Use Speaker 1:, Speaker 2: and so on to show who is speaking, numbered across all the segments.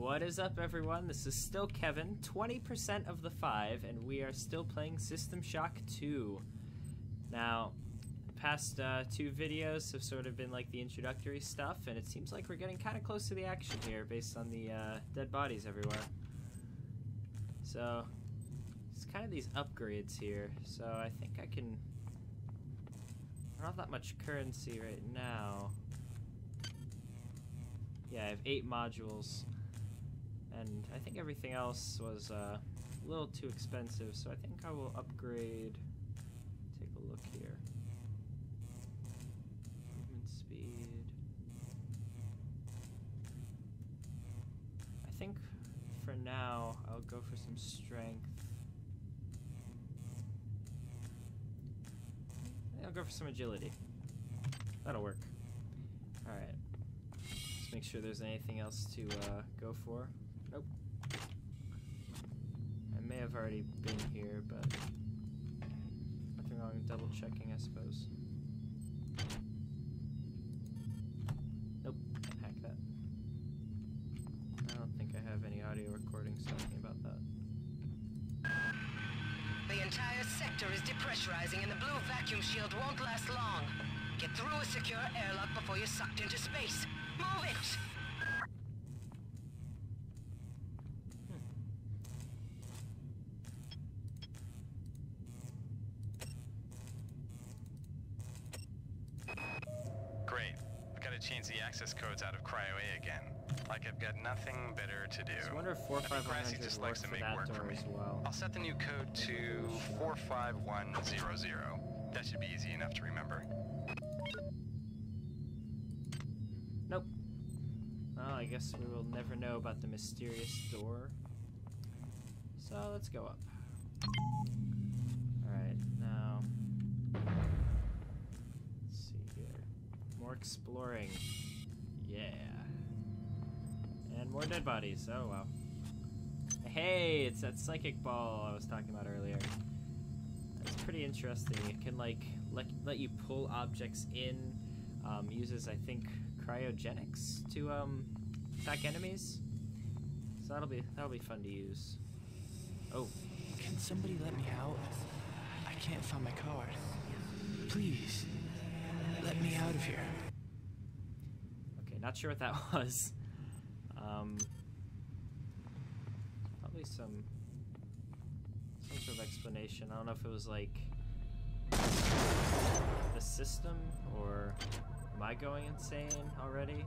Speaker 1: What is up, everyone? This is still Kevin, 20% of the 5, and we are still playing System Shock 2. Now, the past uh, two videos have sort of been like the introductory stuff, and it seems like we're getting kind of close to the action here based on the uh, dead bodies everywhere. So, it's kind of these upgrades here, so I think I can... I don't have that much currency right now. Yeah, I have eight modules. And I think everything else was uh, a little too expensive, so I think I will upgrade. Take a look here. Movement speed. I think for now I'll go for some strength. I'll go for some agility. That'll work. Alright. Let's make sure there's anything else to uh, go for. Nope. I may have already been here, but nothing wrong with double checking, I suppose. Nope, can't hack that. I don't think I have any audio recordings talking about that.
Speaker 2: The entire sector is depressurizing and the blue vacuum shield won't last long. Get through a secure airlock before you're sucked into space. Move it!
Speaker 3: Great. I've got to change the access codes out of Cryo A again. Like I've got nothing better to do.
Speaker 1: So I wonder if
Speaker 3: I think
Speaker 1: 4500
Speaker 3: just likes to make work for me.
Speaker 1: as well.
Speaker 3: I'll set the new code to 45100. That should be easy enough to remember.
Speaker 1: Nope. Well, I guess we will never know about the mysterious door. So let's go up. Alright, now. Let's see here. More exploring. Yeah. And more dead bodies. Oh, wow. Hey, it's that psychic ball I was talking about earlier. That's pretty interesting. It can, like, let, let you pull objects in. Um, uses, I think, cryogenics to um, attack enemies. So that'll be that'll be fun to use. Oh,
Speaker 4: Can somebody let me out? I can't find my card. Please, let me out of here.
Speaker 1: okay. Not sure what that was. Um, probably some some sort of explanation. I don't know if it was like the system or am I going insane already?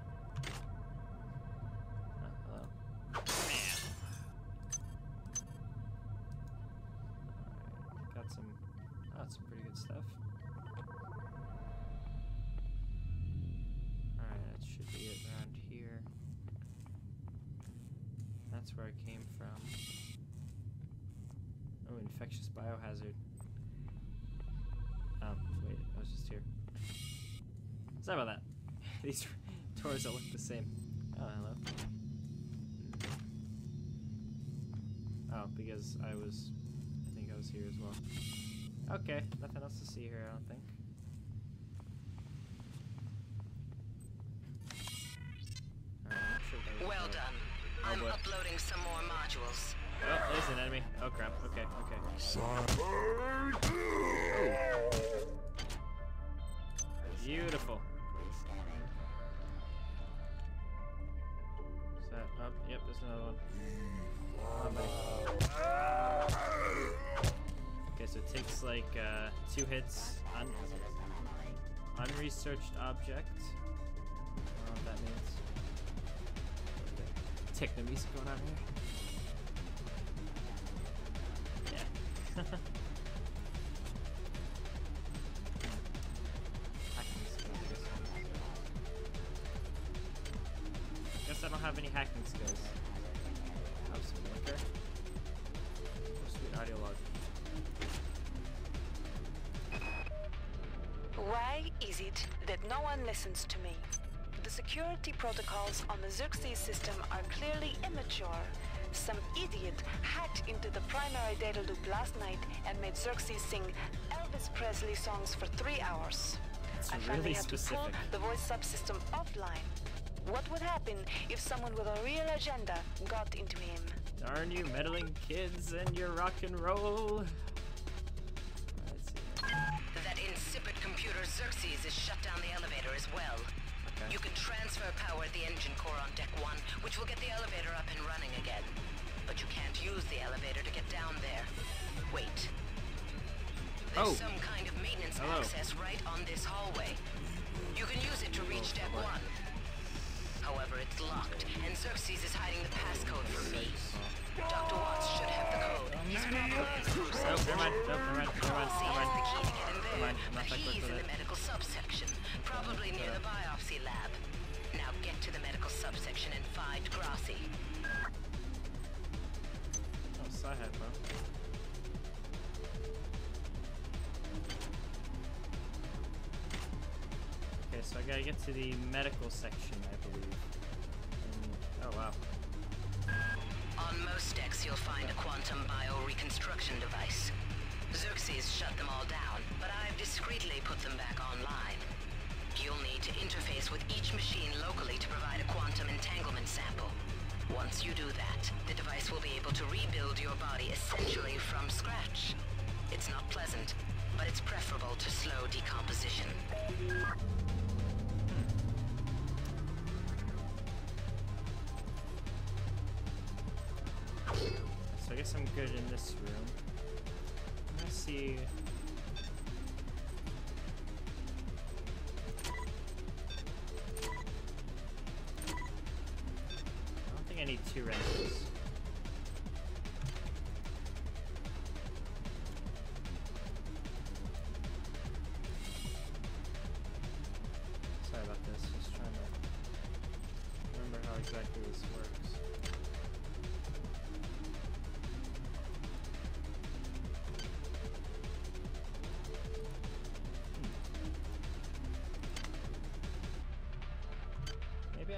Speaker 1: Biohazard. Oh, wait, I was just here. Sorry about that. These doors all look the same. Oh, hello. Mm-hmm. Oh, because I was, I think I was here as well. Okay, nothing else to see here, I don't think. Sure
Speaker 2: Well done.
Speaker 1: Oh,
Speaker 2: I'm uploading some more modules.
Speaker 1: Oh, there's an enemy. Oh crap. Okay, okay. Beautiful. Is that up? Yep, there's another one. Okay, so it takes like uh, two hits. Un unresearched object. I don't know what that means. Techno music going on here. Guess. I don't have any hacking skills. Have some liquor. Oh, sweet audio.
Speaker 5: Why is it that no one listens to me? The security protocols on the Xerxes system are clearly immature. Some idiot hacked into the primary data loop last night and made Xerxes sing Elvis Presley songs for three hours.
Speaker 1: It's
Speaker 5: I finally
Speaker 1: really
Speaker 5: had to pull the voice subsystem offline. What would happen if someone with a real agenda got into him?
Speaker 1: Darn you meddling kids and your rock and roll.
Speaker 2: That insipid computer Xerxes has shut down the elevator as well.
Speaker 1: Okay.
Speaker 2: You can transfer power at the engine core on deck one, which will get use the elevator to get down there. Wait. There's
Speaker 1: Oh.
Speaker 2: some kind of maintenance
Speaker 1: Hello.
Speaker 2: access right on this hallway. You can use it to reach oh, deck
Speaker 1: boy.
Speaker 2: one. However, it's locked, and Xerxes is hiding the passcode from me. Dr. Watts should have the code. He's probably in the cruise.
Speaker 1: Oh, never mind. Oh, never mind. Never mind. Never
Speaker 2: has the key to get in there,
Speaker 1: mind.
Speaker 2: But
Speaker 1: not that quick
Speaker 2: he's in the medical subsection, probably near the uh. biopsy lab.
Speaker 1: So I gotta get to the medical section, I believe. And, oh wow.
Speaker 2: On most decks, you'll find a quantum bio-reconstruction device. Xerxes shut them all down, but I've discreetly put them back online. You'll need to interface with each machine locally to provide a quantum entanglement sample. Once you do that, the device will be able to rebuild your body essentially from scratch. It's not pleasant, but it's preferable to slow decomposition.
Speaker 1: In this room. Gonna see. I don't think I need two rentals.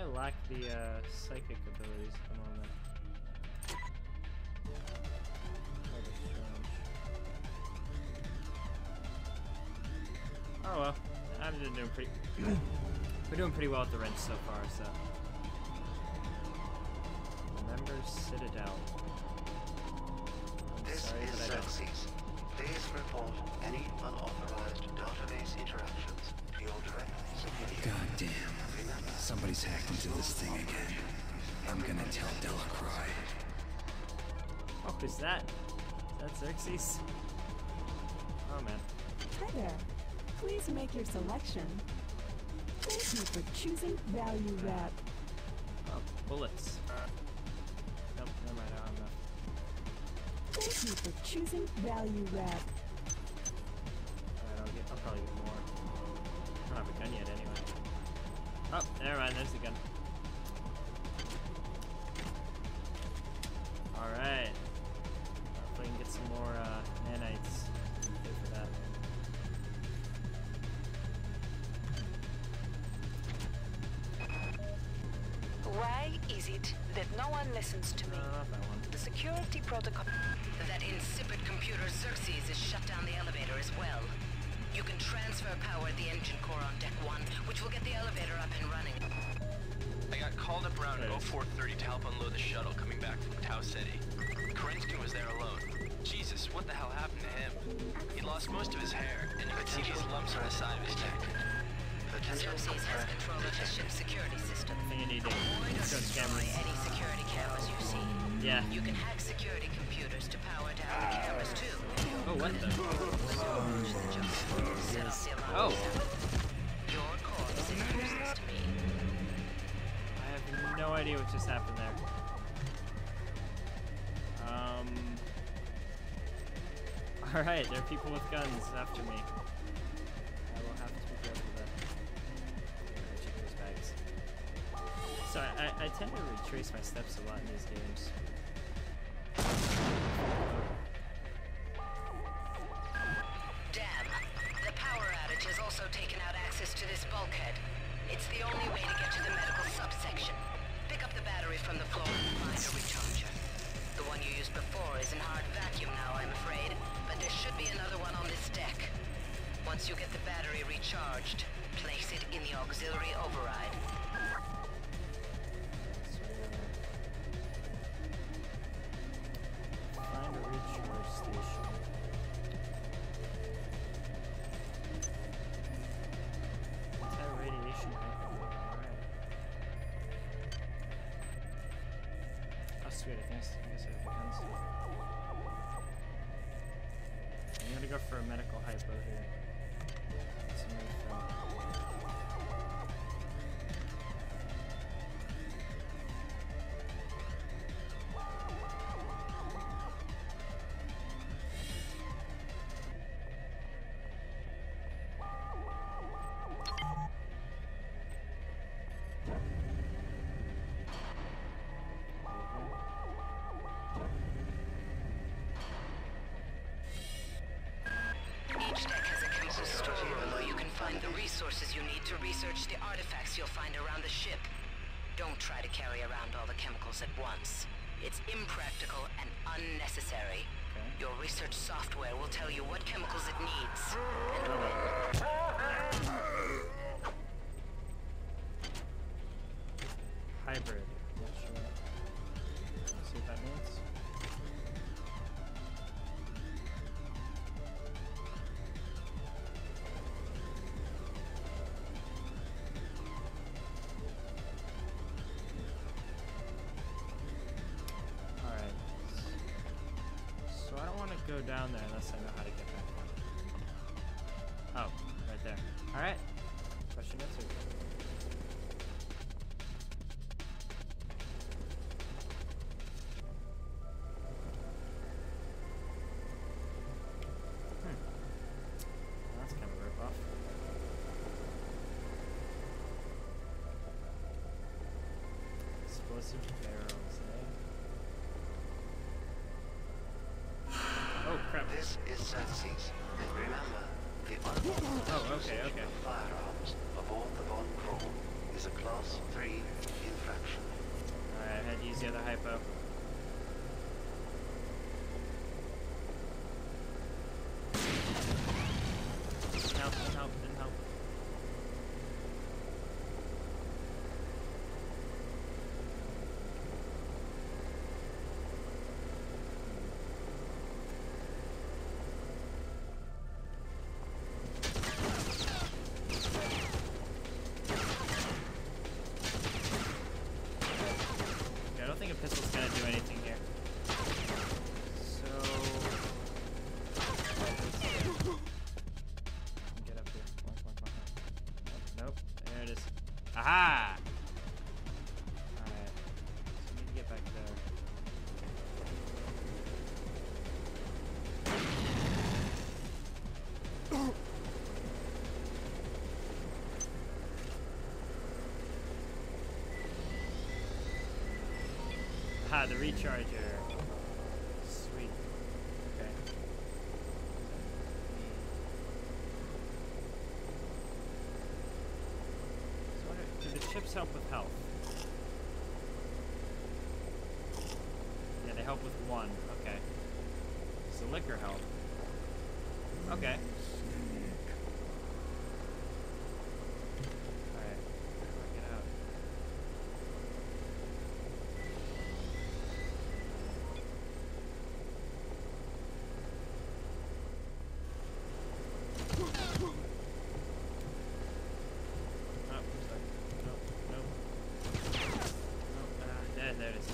Speaker 1: I lack the uh, psychic abilities at the moment. That is strange. Oh well, I'm doing pretty. We're doing pretty well at the wrench so far, so. Remember Citadel. I'm
Speaker 6: This
Speaker 1: sorry,
Speaker 6: is. Xerxes. Please report any unauthorized
Speaker 7: Somebody's hacked into this thing again. I'm gonna tell Delacroix.
Speaker 1: Oh, is that? Is that Xerxes? Oh man.
Speaker 8: Hi there. Please make your selection. Thank you for choosing Value Wrap.
Speaker 1: Oh, bullets. Nope, never mind, I don't know.
Speaker 8: Thank you for choosing Value Wrap.
Speaker 1: Alright, I'll get, I'll probably get more. I don't have a gun yet anyway. Oh, never mind, there's the gun.
Speaker 5: No one listens to me?
Speaker 1: Uh, no, not that one.
Speaker 5: The security protocol.
Speaker 2: That insipid computer Xerxes has shut down the elevator as well. You can transfer power at the engine core on deck one, which will get the elevator up and running.
Speaker 9: I got called up around
Speaker 1: There
Speaker 9: 0430 to help unload the shuttle coming back from Tau Ceti. Kerensky was there alone. Jesus, what the hell happened to him? He lost most of his hair, and you could see these lumps on the side of his neck.
Speaker 2: Xerxes has
Speaker 6: threat
Speaker 2: control of the ship's security system.
Speaker 1: I think you need to
Speaker 2: Avoid or
Speaker 1: go
Speaker 2: destroy
Speaker 1: cameras.
Speaker 2: any security cameras you see.
Speaker 1: Yeah.
Speaker 2: You can hack security computers to power down the cameras too.
Speaker 1: Oh, what the?
Speaker 2: Finish the job. Set off the
Speaker 1: Oh.
Speaker 2: Your corpse is useless to me.
Speaker 1: I have no idea what just happened there. Um. Alright, there are people with guns after me. So I, I, I tend to retrace my steps a lot in these games. I I guess. I'm gonna go for a medical hypo here.
Speaker 2: Find the resources you need to research the artifacts you'll find around the ship. Don't try to carry around all the chemicals at once. It's impractical and unnecessary.
Speaker 1: Okay.
Speaker 2: Your research software will tell you what chemicals it needs, and when.
Speaker 1: Go down there unless I know how to get back. Oh, right there. Alright. Question answered. Hmm. Explosive barrels, eh? Oh, crap.
Speaker 6: Is And remember, the unauthorized
Speaker 1: Oh, okay, okay.
Speaker 6: of firearms aboard the Von Braun is a Class 3 infraction.
Speaker 1: Alright, I had to use the other hypo. Aha! Alright. Need to get back there. The recharger. Sweet. Okay. So what are- do the chips help with health? Yeah, they help with one. Okay. The liquor help? Okay. Alright. Get out. Oh, I'm stuck. Nope, nope. Nope, ah, there, there it is.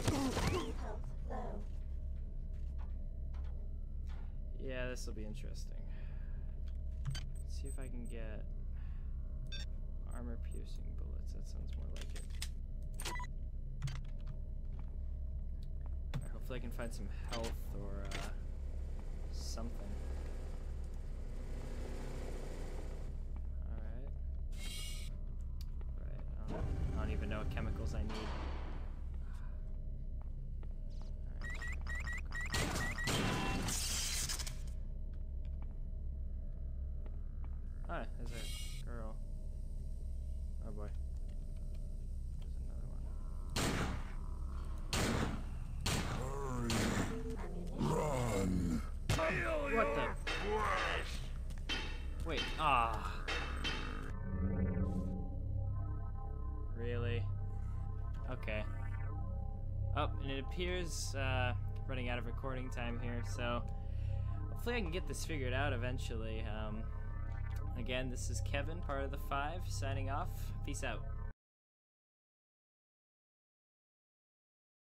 Speaker 1: Yeah, this will be interesting. Let's see if I can get armor piercing bullets. That sounds more like it. Alright, hopefully I can find some health or uh, something. Alright. Right. I don't, I don't even know what chemicals I need. Appears uh, running out of recording time here, so hopefully I can get this figured out eventually. Um, again, this is Kevin, part of the Five, signing off. Peace out.